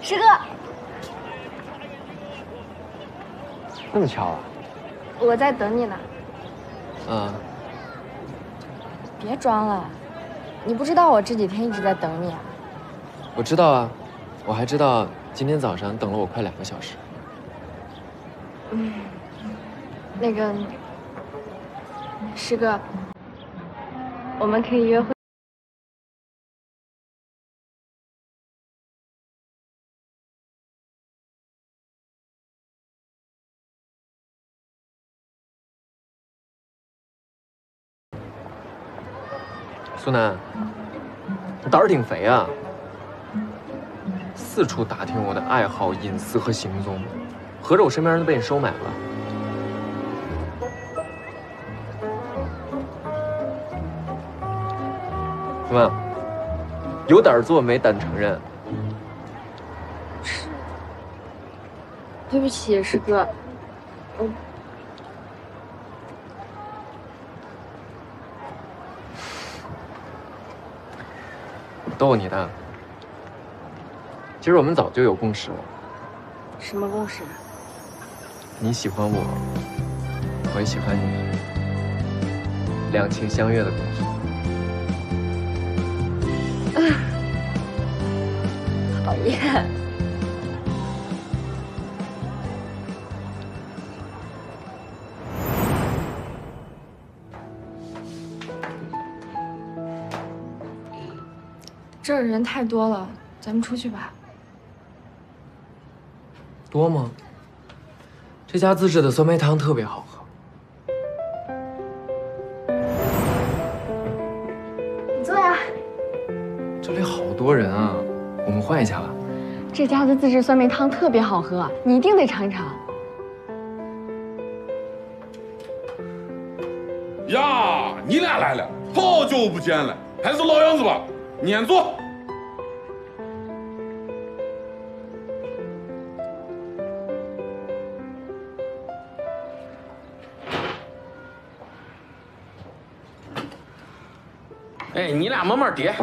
师哥，那么巧啊！我在等你呢。嗯。别装了，你不知道我这几天一直在等你啊。我知道啊，我还知道今天早上等了我快两个小时。嗯，那个，师哥，我们可以约会。苏南，你胆儿挺肥啊，四处打听我的爱好、隐私和行踪，合着我身边人都被你收买了。什么？有胆做没胆承认？是，对不起，师哥，我。逗你的。其实我们早就有共识了。什么共识？你喜欢我，我也喜欢你，两情相悦的共识。讨厌。这儿人太多了，咱们出去吧。多吗？这家自制的酸梅汤特别好喝。你坐呀。这里好多人啊，我们换一家吧。这家的自制酸梅汤特别好喝，你一定得尝一尝。呀，你俩来了，好久不见了，还是老样子吧，撵坐。哎，你俩慢慢叠，